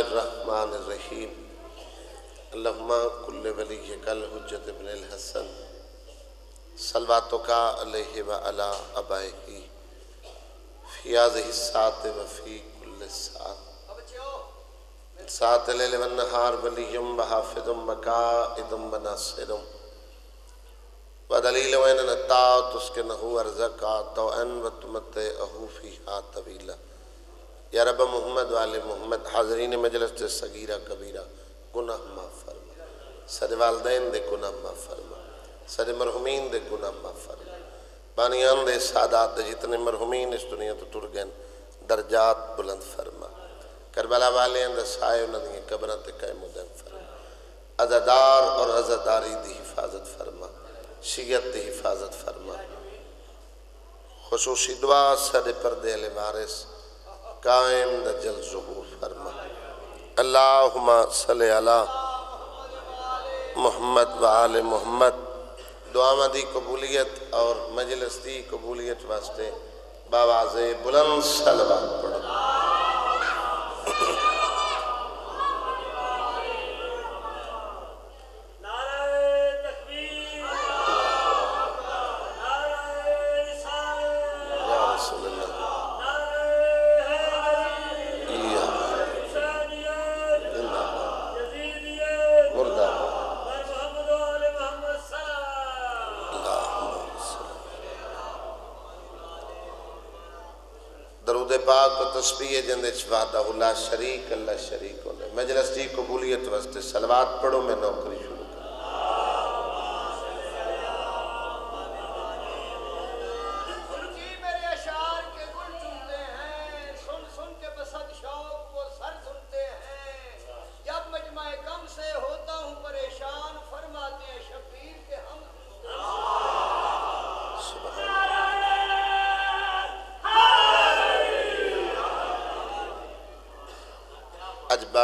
बिस्मिल्लाहिर्रहमानिर्रहीम अल्लाहुम्मा कुल्ल वली कल हुज्जत इब्न हसन सलवातो का अलैहि व अला अबाही फियाज हिस्सात वफ़ी कुल्ल सात सात लेल वन नहार वलियुम व हाफिजुम मकाइदुम व दलील व इन नता तुस्के नहु अर्ज़का तो अन व तुमत अहू फ़ीहा तवीला या रब मोहम्मद वाले मोहम्मद, हाजरीन मजलस से सगीरा कबीरा, गुनाह माफ़ फरमा। सद वालदैन दे गुनाह माफ़ फरमा। सद मरहुमीन दे गुनाह माफ़ फरमा। बानियान दे सादात दे जितने मरहुमीन इस दुनिया तो टुर गए, दर्जात बुलंद फरमा। करबला वाले अंदर साए उन्होंने कब्र ते कायम उदम फरमा। अजादार और अजादारी दी हिफाजत फरमा। शियत दी हिफाजत फरमा। खसूसी दुआ सद पर्दे वारिस। कायम दजल ज़हूर फरमा। अल्लाहुम्मा सल्लि अला मोहम्मद वाल मोहम्मद। दुआमा दी कबूलियत और मजलिस दी कबूलियत वास्ते बाबाजे बुलंद सलवा पढ़ो। को तस्बीह जिंदे वादा शरीक, अल्लाह शरीक मजलिस दी कबूलियत वास्ते सलवात पढ़ो, मैं नौकरी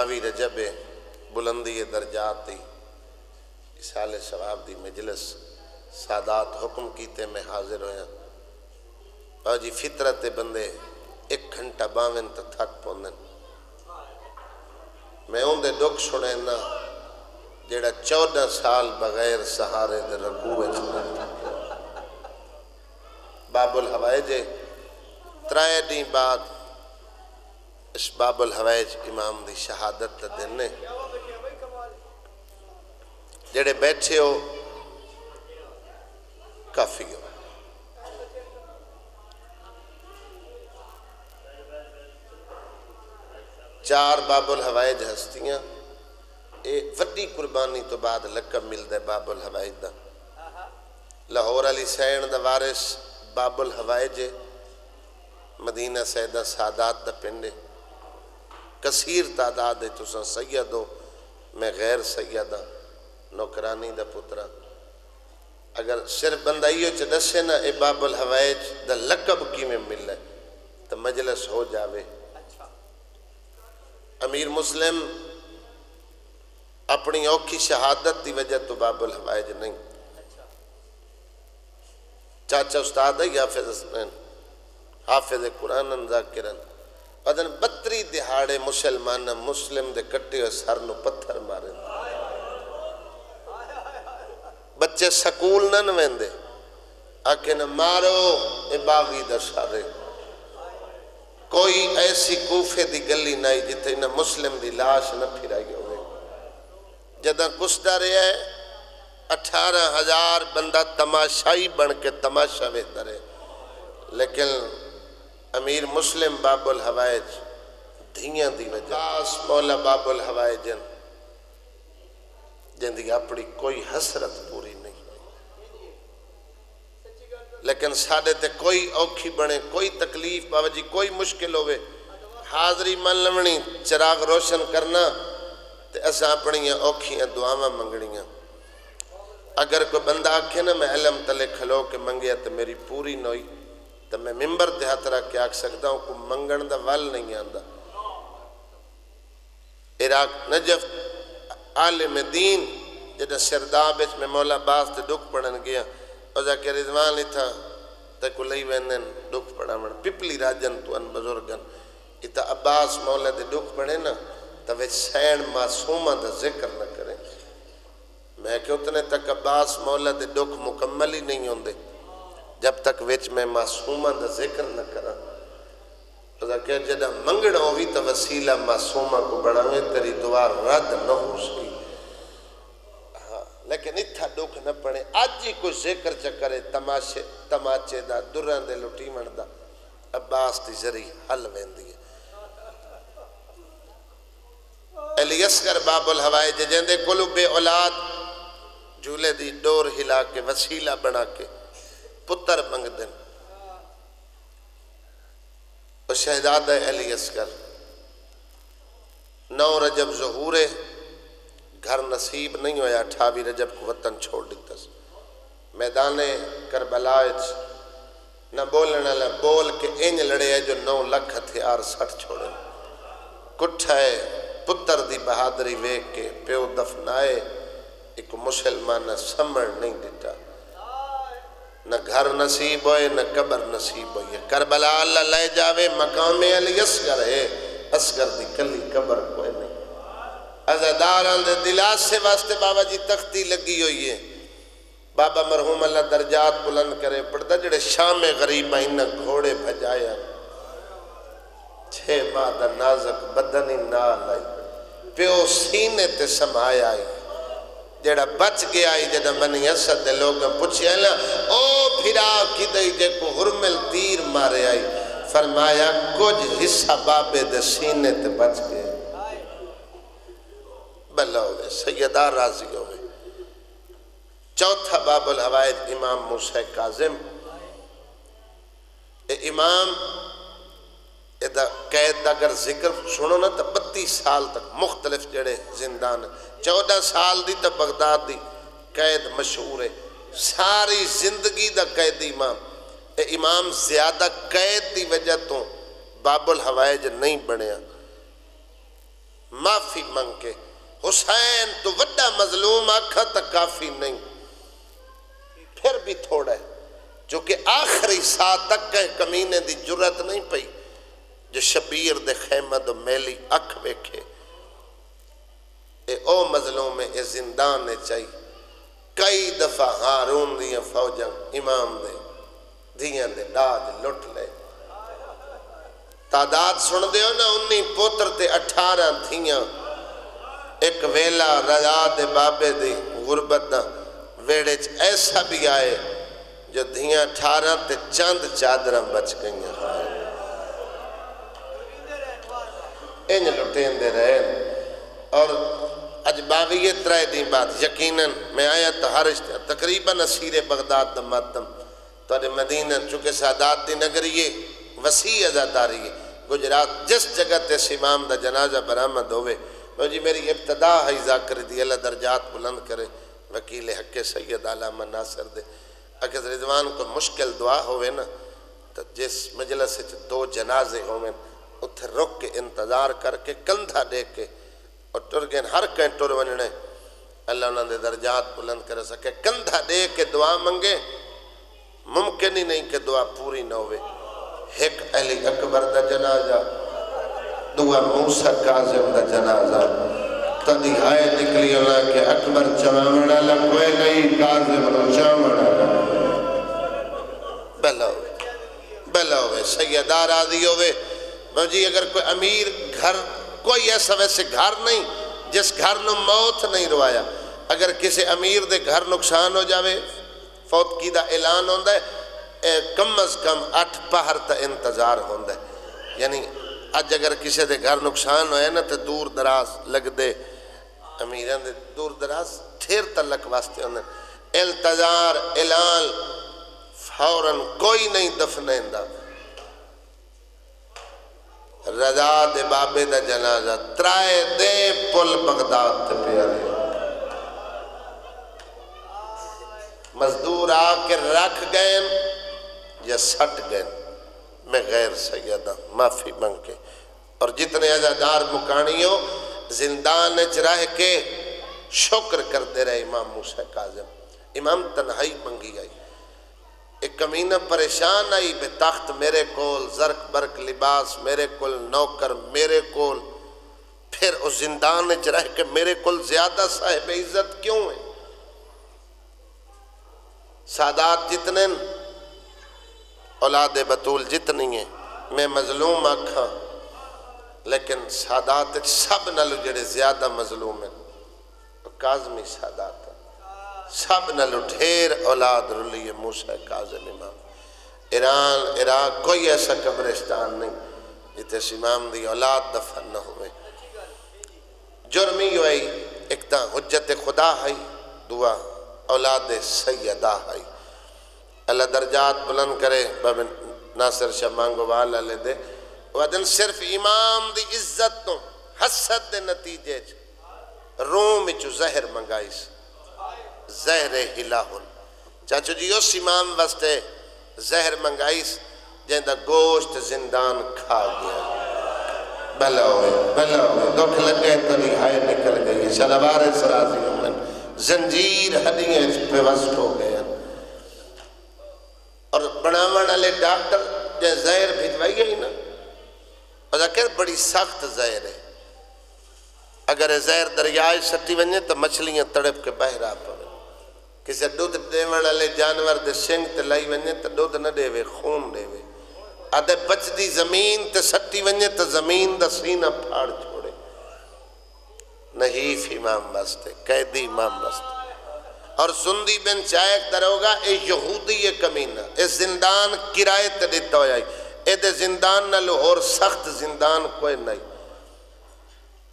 बावी रजब बुलंदी दर्जात इसाले शवाब दी मजलिस, सादात हुक्म कीते मैं हाजिर होया। और जी फितरत बंदे एक घंटा बावन तो थक पौंदे मैं उनके दुख सुने ना, जेड़ा चौदह साल बगैर सहारे दे रकू विच रहंदा। बाबुल हवाइजे त्रै डी बाद इस बाबुल हवैज इमाम दी शहादत का दिन ने जेड़े बैठे हो, काफ़ी हो। चार बाबुल हवाइज हस्तियाँ ये वड्डी कुर्बानी तो बाद लकब मिलता है बाबुल हवाइज का लाहौर अली सैन का वारिस बाबुल हवाइज मदीना सैदा सादात का पिंड है। कसीर तादाद है, तुसा सैयद हो, मैं गैर सैयद हाँ नौकरानी का पुत्रा। अगर सिर्फ़ बंदा इो च दसे ना, ए बाबुल हवैज दा लकब किमें मिले तो मजलिस हो जावे। अमीर मुस्लिम, अपनी औखी शहादत की वजह तो बाबुल हवैज नहीं। चाचा उस्ताद हाफिज हाफिज कुरान जाकिरन अदन बत्ती दिहाड़े मुसलमान मुस्लिम दे कट्टे सर नु पत्थर मारे। बच्चे सकूल न वेंदे। आके न, मारो, ए बागी दसारे कोई ऐसी कूफे दी गली नहीं जिथे न मुस्लिम दी लाश न फिराई होवे। जदा कुसदा रहा है, अठारह हज़ार बंदा तमाशाई बन के तमाशा वेखता रहे। लेकिन अमीर मुस्लिम बाबुल हवाइज धियाँ दी वजह मौला बाबुल हवाइजन ज़िंदगी अपनी कोई हसरत पूरी नहीं। लेकिन साडे ते कोई औखी बने, कोई तकलीफ़ बाबा जी, कोई मुश्किल होवे, हाजरी मन लवनी चिराग रोशन करना, ते असा अपनी औखियाँ दुआवां मंगनियाँ अगर कोई बंदा आखे ना, मैं इलम तले खलो के मंगे तो मेरी पूरी नोई। तो मैं मिंबर ते हथ रख के आख सकता हूँ को मंगण का वल नहीं आता इराक नजफ आले में दीन जब सिरदाब में मौला बास ते दुख पढ़न गया जाके रिजवान इथा ते को लई वेंदन दुख पढ़ावण। पिपली राजन तो अन बुजुर्गन इता अब्बास मौला दे दुख पढ़े ना तो वे सैन मासूमा का ज़िक्र न करें। मैं कि उतने तक अब्बास मौला के दुख मुकम्मल ही नहीं होंगे जब तक विच मैं का ज़िक्र न करा। कि जदा मंगना हो तो वसीला मासूमा को बढ़ावे, तेरी दुआ रद्द न हो सकी। हाँ लेकिन इतना दुख न पड़े। अज ही कोई ज़िक्र चक्कर तमाशे, तमाचे का दुर के लुटीवण का अब्बास की जरी हल वेंदी है। अलीअसगर बाबुल हवाए जंदे कोल बे औलाद, झूले दी डोर हिला के, वसीला बना के पुत्र मंगदन। शहजाद अली असगर। नौ रजब जहूरे, घर नसीब नहीं होया, अठावी रजब को वतन छोड़ दिता मैदान करबला न बोलने वाला बोल के इंज लड़े है जो नौ लख हथियार सट छोड़े कुठ है, पुत्र की बहादुरी वेख के प्यो दफनाए एक मुसलमान समझ नहीं दिता। न घर नसीब होए, न कबर नसीब होए करबला अल्लाह ले जावे, मकाम अली असगर है। असगर दी कली कबर कोई नहीं। अजादार दिलासे वास्ते बाबा जी तख्ती लगी हुई है। बाबा मरहूम अल्लाह दर्जात बुलंद करे पड़ता जेड़े शामे गरीब इन घोड़े भजाया। छे माह का नाजक बदन ही ना लाई। प्यो सीने ते समाया आई जड़ा बच गया ही जड़ा मनी असद दे लोग पूछे ना, ओ फिरा जे को हुरमल तीर मारे आई। फरमाया, कुछ हिस्सा बाबे दे सीने ते बच गए भला होवे, सैयदा राज़ी हो गए चौथा बाबुल हवायद इमाम मूसा काजिम। इमाम एदा कैद अगर ज़िक्र सुनो ना तो बत्ती साल तक मुख्तलिफ़ जड़े ज़िंदा ने। चौदह साल की तो बगदाद की कैद मशहूर है। सारी ज़िंदगी का कैद इमाम। ए इमाम ज़्यादा कैद की वजह तो बाबुल हवाइज नहीं बनया माफ़ी मंग। के हुसैन तो व्डा मजलूम आखा तो काफ़ी नहीं। फिर भी थोड़ा है, जो कि आखिरी साल तक कमीने की ज़रूरत नहीं पई। जो शबीर दे खैमद मैली अख वेखे ओ मजलूम ए जिंदान ने चाहिए कई दफ़ा हारून दिया फौजा इमाम दे धियाँ दे दाज लुट ले। तादाद सुन दो ना उन्नी पुत्र ते अठारह धियाँ एक वेला रजा दे बाबे दी गुरबत दा वेड़े च ऐसा भी आए, जो धियाँ अठारह ते चंद चादर बच गई इंज लुटेंदे रहे और अज बावी त्रै दिन बाद यकीन मैं आया तो हर तकरीबन असीरे बगदाद द मातम तो मदीन चूँकि सादात नगरी है वसी आजादारी है गुजरात जिस जगह ते इमाम का जनाजा बरामद होवे तो जी मेरी इब्तदा है जाकर दी अल्लाह दर्जात बुलंद करे वकील हके सैयद आलामा नासर दे अगर रिजवान को मुश्किल दुआ होवे ना तो जिस मजलस दो जनाजे होवे उ रुक के इंतज़ार करके, कंधा दे के, और टुर गए हर कहीं टुर वजने अल्लाह उन्होंने दर्जात बुलंद कर सके। कंधा दे के दुआ मंगे, मुमकिन ही नहीं कि दुआ पूरी न हो एक अली अकबर का जनाजा, दुआ मूसा काजिम का जनाजा। तदी हाय निकली उन्हें के अकबर चवावण वाला कोई नहीं काजिम चावण वाला भला हो भला हो सैयदा राज़ी होवे। जी, अगर कोई अमीर घर, कोई ऐसा वैसे घर नहीं, जिस घर न मौत नहीं रवाया, अगर किसी अमीर दे घर नुकसान हो जाए फौतकी का ऐलान होता है कम अज कम अठ पहर का इंतज़ार होता है। यानी अज अगर किसी के घर नुकसान होया ना तो दूर दराज लगते अमीर दूर दराज ठेर तलक वास्ते होंगे इंतज़ार, ऐलान फ़ौरन कोई नहीं दफनेंदा। रजा दे बाबे का जनाजा, त्राए दे पुल बगदाद प्यारे मजदूर आके रख गए या सट गए मैं गैर सैदा माफ़ी मंग। के और जितने अजादार मुकानियों जिंदान च रह के शुक्र करते रहे इमाम मूसा काजम। इमाम तनहाई मंगी आई। एक कमीना परेशान आई बे तख्त मेरे कोल, जरक बरक लिबास मेरे कोल, नौकर मेरे कोल। फिर उस जिंदान च रह के मेरे को ज़्यादा साहिब इज़्ज़त क्यों है? सादात जितने औलाद बतूल जितनी है, मैं मजलूम आखा, लेकिन सादात सब नालों जड़े ज़्यादा मजलूम है काजमी सादात। सब नालों ढेर औलाद रुली है मूसा काजम इमाम। ईरान, इराक कोई ऐसा कब्रिस्तान नहीं जिते इमाम की औलाद दफन न हो जुर्मी हुई, एक तो हुज्जत खुदा है, दुआ औलाद सैदा है। अल्लाह दर्जात बुलंद करे, बाबे नासिर शाह मांगो वाल ले दे। वदन सिर्फ़ इमाम दी इज़्ज़त तो हसद दे नतीजे रोम च जहर मंगाई जहर हिलाहुन चाचू जी उस इमाम वास्ते जहर मंगाई ज़िंदा गोश्त जिंदान खा गया। दुख लगे तभी हाय निकल गई शलवार जंजीर गए और डॉक्टर जहर भिजवाई ही ना बड़ी सख्त जहर है। अगर जहर दरिया सटी वजे तो तड़प के बहरा पवे वाले जानवर के सिंह ते लाई वजे तो दुध न देवे, खून देवे। अदे बचती ज़मीन ते सटी वजे तो ज़मीन का सीना फाड़ छोड़े। नहीफ इमाम वास्ते, कैदी इमाम वास्ते। और सुंदी बिन चायक दरोगा ये यहूदी ये कमीना ये जिंदान किराए ते दिता होया जिंदान न होर सख्त जिंदान कोई नहीं।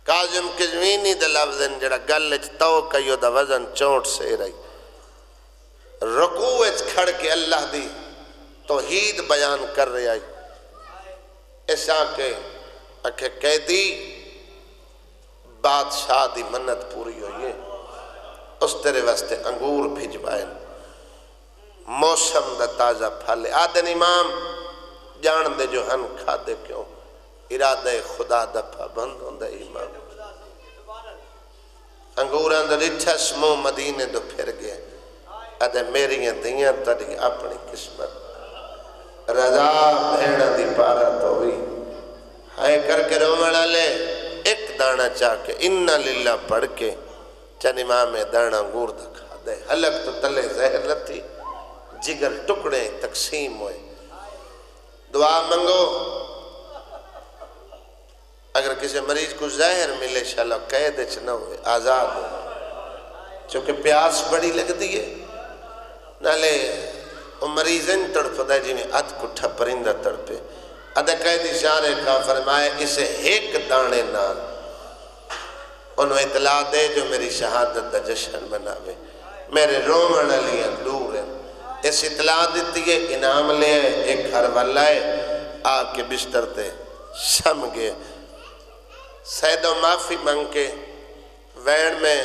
काजम कजमीनी लफ्ज जरा गल तो कई वज़न चौंट से रही। रकू खड़ के अल्लाह दी तोहीद बयान कर रहा इस आके आखे, कैदी, बादशाह की मन्नत पूरी हुई है। उस तेरे वास्ते अंगूर भिजवाए। मौसम का ताज़ा फल। आदन इमाम, जान दे जो हन खादे क्यों? इरादे खुदा दफ़ा बंद होंगे इमाम। अंगूर का समूह मदीने तो फिर गया। अद मेरिया दियाँ तरी अपनी किस्मत रजा भेण की पारत हो हाय करके रोवण वाले एक दाना चाह के इन्ना लीला पढ़ के चन में दाना अंगूर खा दे हलक तो तले जहर लथी जिगर टुकड़े तकसीम हुए दुआ मंगो अगर किसी मरीज़ को जहर मिले शाला कैद न हो आज़ाद हो क्योंकि प्यास बड़ी लगती है वो मरीजन तड़पता जिमें अध कुठा परिंदा तड़पे अद कैदी शान का फरमाए इसे एक दाने नाल उन्होंने इतला दे जो मेरी शहादत का जश्न बनावे मेरे रोवन वालिया दूर है इस इतला दी है इनाम ले एक घर वाला है आके बिस्तर ते सम गए सैदो माफ़ी मंग के वैन में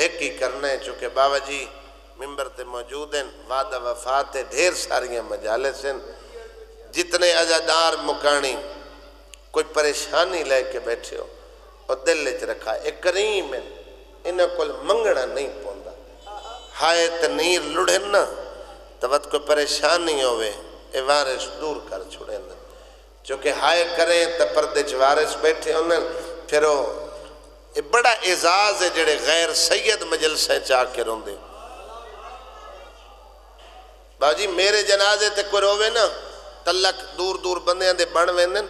एक ही करना है चूँकि बाबा जी मिम्बर ते मौजूद हैं, वादा वफात ढेर सारिया मजालस हैं। जितने अजादार मुकानी, कोई परेशानी लेके बैठे हो, और दिल च रखा एक करीम है, इन्हों को मंगना नहीं पौधा हाय तो नीर लुढ़े ना तो वत कोई परेशानी होवे ये वारिस दूर कर छुड़े न। क्योंकि हाय करें तो परदे च वारिस बैठे होने, फिर बड़ा एजाज है, जेड़े गैर सैयद मजलसा च आके रोंदे। बाजी मेरे जनाजे ते कोई रोवे ना तलक दूर दूर बंद बन वेंदे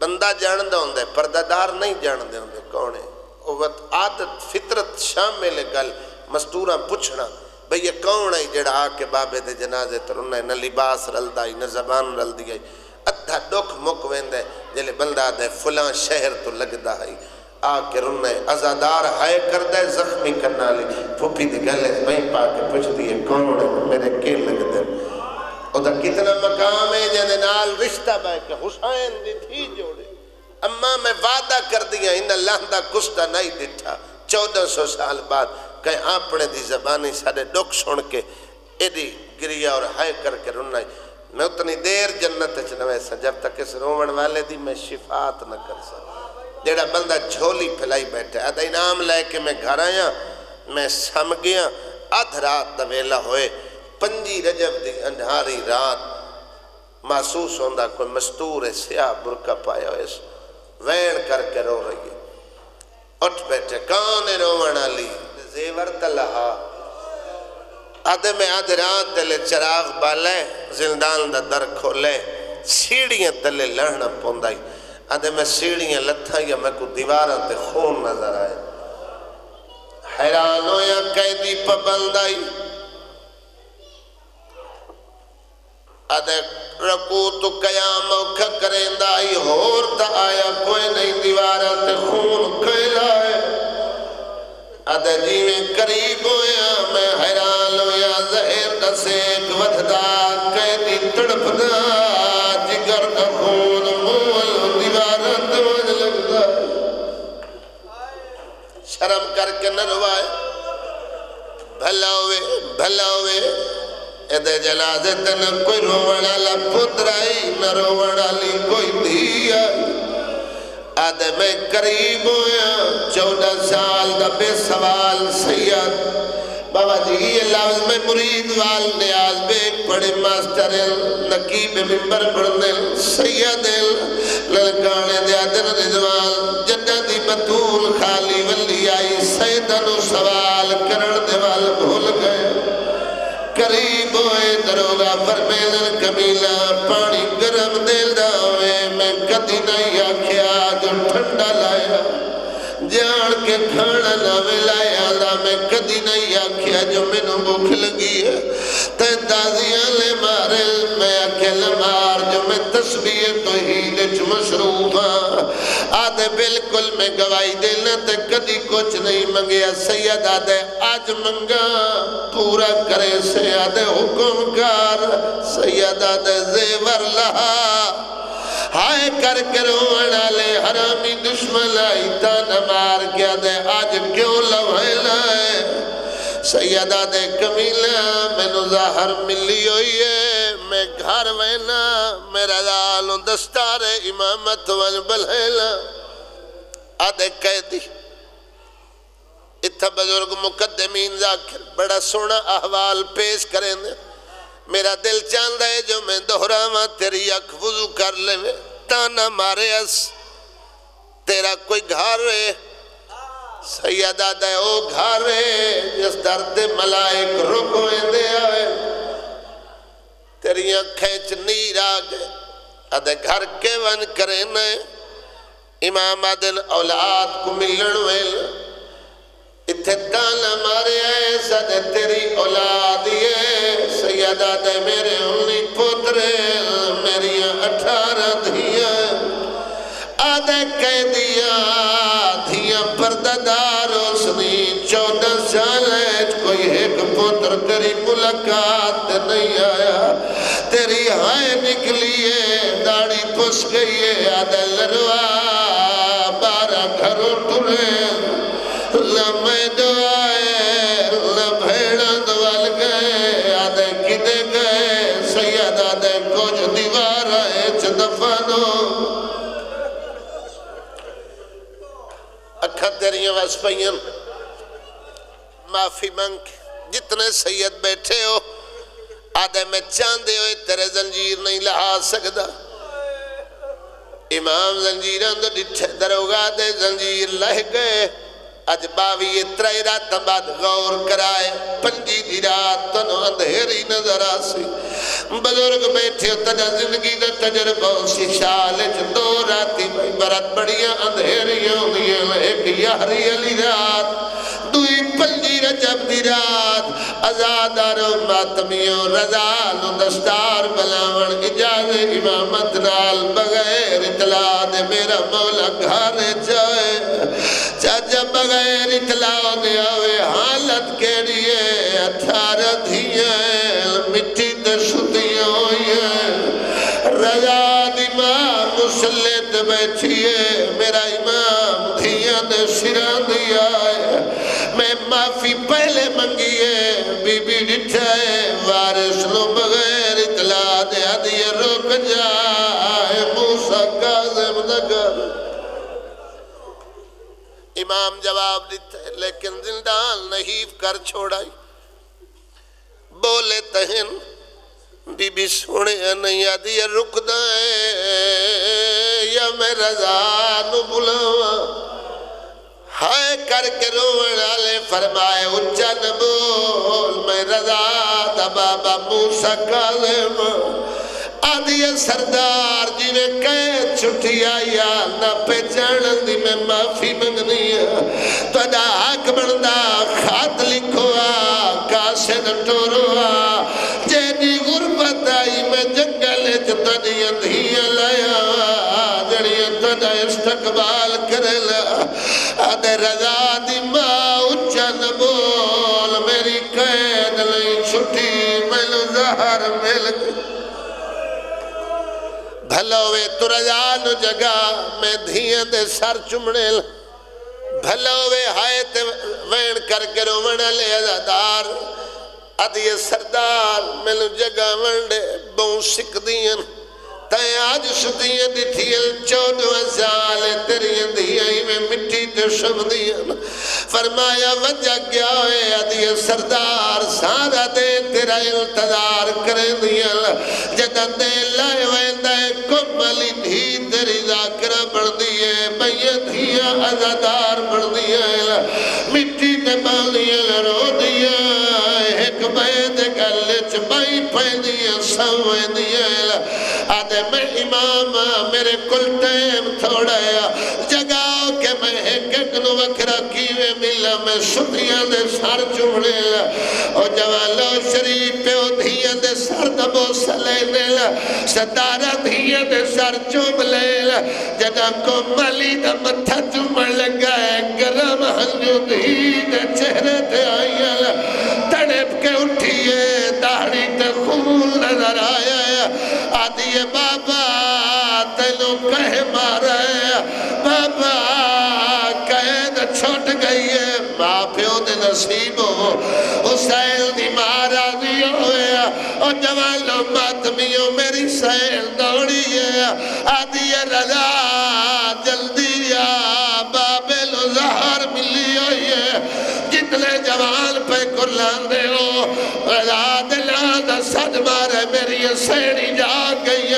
बंदा जानता होंगे परदादार नहीं जानते होंगे कौन है। आदत, फितरत शामिल गल मस्तूरा पुछना, भई ये कौन है जड़ा आके बाबे के जनाजे तो रोना न लिबास रलता ही, न जबान रलती है। अद्धा दुख मुक वेंदा ज़िले बंदा दे फुला शहर तो लगता है आके रुने अजादार हाय करदा जख्मी करना ली। फुफी दी गल वहीं पा के पुछदी है, कौन है? मेरे के लगदे। ओदा कितना मकाम है जने नाल रिश्ता बह के हुसैन दी थी जोड़े। अम्मा, मैं वादा कर दिया इन अल्लाह दा कुस्ता नहीं दिठा। 1400 साल बाद कहीं अपने दी जबानी सारे दुख सुन के एडी गिरिया और हाय करके रुना मैं उतनी देर जन्नत च न वैसा, जब तक इस रोवन वाले दी मैं शिफात न कर सकता जेड़ा बंदा झोली फैलाई बैठा अद इनाम लैके मैं घर आया मैं सम गया अध रात का वेला होए पंजी रजब की अंधारी रात महसूस होता कोई मस्तूर है सियाह बुरका पाया हो वैन करके रो रही है उठ बैठे कौन रोवन वाली जेवर तलहा अद में अध रात तले चिराग बाले जिंदान का दर खोले सीढ़ियाँ तले लहना पौंदा अद मैं सीढ़ियाँ लथा या मैं को दीवार ते खून नज़र आए। हैरान होया, कैदी पाबंद आई। अदे रकू तो कयाम करेंदा आई, होर त आया कोई नहीं, दीवार ते खून कैला है। अदे जिवें करीब होया, मैं हैरान होया, जहर दा सेक वधदा, कैदी तड़पदा जिगर दा खून शर्म करके न रवाए। भला होवे भला होवे। एदे जनाजे तन कोई रोवण वाला पुत्र आई, न रोवण वाली कोई धी आई। आद मैं करीब होया, चौदह साल का बेसवाल सैयद बाबा जी, ये लफ्ज में मुरीद वाल न्याज बेग पढ़े मास्टर नकीब मिंबर पढ़ने सैयद ललकाने दे आदर रिजवान। दरोगा फरमेलन कमीला पानी गरम दिल दावे मैं कदी नहीं आख्या जो ठंडा लाया। जान के खाना ना लाया ला मैं कदी नहीं आख्या जो मैनू भूख लगी है। ते दादियाँ ले मारे मार जो मैं तस्बीर तो ही च मसरूफ हाँ आदे बिल्कुल मैं गवाही देना ते कदी कुछ नहीं मंगया। सैयद आदे आज मंगा, पूरा करे से आदे हुक्म कर। सैयद आदे जेवर लहा। हाय कर करो वाले हरामी दुश्मन आई तन मार गया दे आज क्यों लवेला है सैयदा दे कमीला, मैनू जाहर मिली हुई है। मैं घर वहना मेरा लाल दस्तार इमामत वन बलहेला आदे कैदी इतना बुज़ुर्ग मुकदमीन जाकर बड़ा सोना अहवाल पेश करेंगे मेरा दिल चाहता है जो मैं दोहरावा, तेरी अख वज़ू कर ले ताना मारे अस, तेरा कोई घर है। सैयदा ओ घर है, जिस दर्द मलाइक रुक वेंदे तेरी अखें च नीर आ गए। अदे घर के वन करे न। इमाम आदिन औलाद को मिलन वेल। इथे ताना मारे आए सद तेरी औलाद ये। सैयदा दे मेरे उन्नी पुत्र, मेरिया अठारह धिया। आदे कह दिया, धिया परदादार, उसने चौदह साल कोई एक पुत्र तेरी मुलाकात नहीं आया हाय निकली है दाढ़ी पुस गई है आदे लरवा बारह घरों टुरे लमे दुआए लभेड़ा दवल गए, आदे किदे गए, सैयद आदे कुछ दीवार च दफनो अखा तेरिया वस पईन माफ़ी मंग, जितने सैयद बैठे हो आदे में चाहते हो, तेरे जंजीर नहीं लहा सकता इमाम जंजीर डिठे दरोगा दे जंजीर लह गए। अज बावी त्रई रात बाद गौर कराए, पंजी दी रात तन अंधेरी नज़र आसी। बुज़ुर्ग बैठे तना ज़िंदगी का तजर्बा शिशाल दो राती बरत बड़िया अंधेरियाँ होंदियाँ एक यारी अली रात। दुई पंजी रजब दी रात आजादार मातमियों रजा नु दस्तार बलावण इजाजे इमामत नाल बगैर इतला दे मेरा मौला घर जाए। चाचा बगैर इतला दे आवे, हालत केड़ी है? अठारह धिया मिट्टी ते सुतियाँ होइयाँ रजा दी माँ मुसल्ले ते बैठी है, मेरा इमाम धिया दे सिरां दिया है माफ़ी पहले मंगी है बीबी डिठा है वारिस लो बगैर इतला दे आदि रुक जाए, मूसा काजिम नगर। इमाम जवाब देते, लेकिन जिंदान नहीं कर छोड़ाई। बोले तहन, बीबी सुने नहीं आदि रुकदा है आ मैं रजा नु बुलावा। हाय करके रोवण वाले फरमाए, उच्चा बोल, मैं रजा दा बाबा मूसा आदि सरदार जी ने कह, छुट्टिया या ना पहचान दी मैनू मिल भलो वे तुरजा नु जगा मैं धीए ते सर चुमने ल। भलो वे हाय ते कर करके रोवण ले अदादार अदिए सरदार मैनू जगा वंडे बहु सिकदियाँ तैं आज सुदियाँ दिथियाँ चौदह साल तेरियाँ धियाँ में मिट्टी ते शमदियाँ फरमाया वजह क्या है? अदिए सरदार सारा दे तेरा इंतज़ार करेंदियाँ जदा दे लाए वेंदा कोमली धी तेरी जाकरा बनदी है। भैया धियाँ अजादार बनदी है। मिट्टी ते बालियाँ रोदियाँ एक बैद गल च बाई पैंदियाँ सवेंदियाँ आदे मैं इमाम मेरे कुल टाइम थोड़ा जगाओ के मैं एक नु वखरा कीवे मिला, मैं सुधियाँ दे सर चुमने ओ जवालो शरीफ पे धियाँ दे सर दबो सलेने सतारा धियाँ दे सर चुम ले जदा को मली दा मत्था चुमण लगा है, गरम हंजू धी दे चेहरे ते आईया तड़प के उठिए, दाढ़ी ते खून नज़र आया आदि बाबा प्यो दे नसीब हो हुसैन दी मारा भी होया ओ जवानो मातमियो मेरी सैन दौड़ी है आदि रजा जल्दी आ बाबे लो जहर मिली हुई है जवान पे कुर्लांदे हो रजा दिला दा सद मारे मेरी सैनी जा गई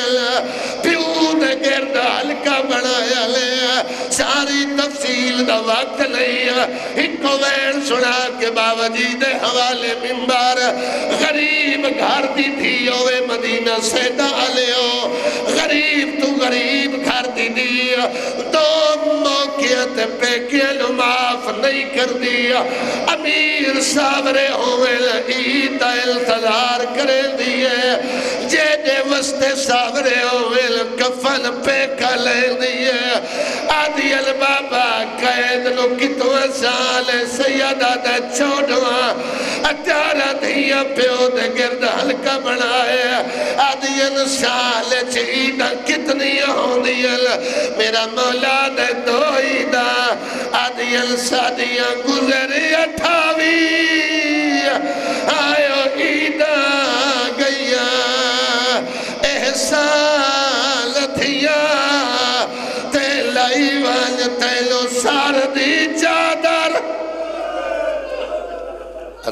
प्यू दे गिरद हल्का बनाया दा वक्त नहीं इको वैन सुना के बाबा जी दे हवाले मिंबर। गरीब घर दी थी ओवे मदीना सैदा लियो गरीब तू गरीब घर दी दी दो मौके ते पेके माफ़ नहीं कर दिया। अमीर सावरे होवे ईद इंतज़ार करे दिए। जे दे वस्ते सावरे होवे कफन पे कले दिए। आदि बाबा नु कितो साल सैयदा दा छोड़वा अठारह धिया प्यो दे गिरद हल्का बनाया। आदि साल च ईद कितनी होंदियाँ मेरा मौला दे दो। ईदा सादियाँ गुजरे अठावी